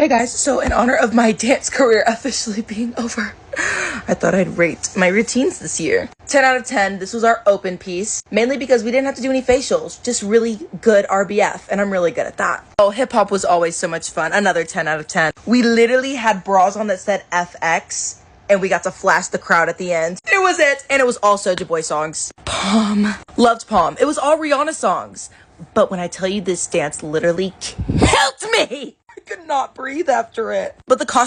Hey guys, so in honor of my dance career officially being over, I thought I'd rate my routines this year. 10 out of 10, this was our open piece, mainly because we didn't have to do any facials, just really good RBF, and I'm really good at that. Oh, hip hop was always so much fun, another 10 out of 10. We literally had bras on that said FX, and we got to flash the crowd at the end. It was it, and it was also Soulja Boy songs. Pom. Loved Pom. It was all Rihanna songs. But when I tell you this dance literally killed me, could not breathe after it. But the costume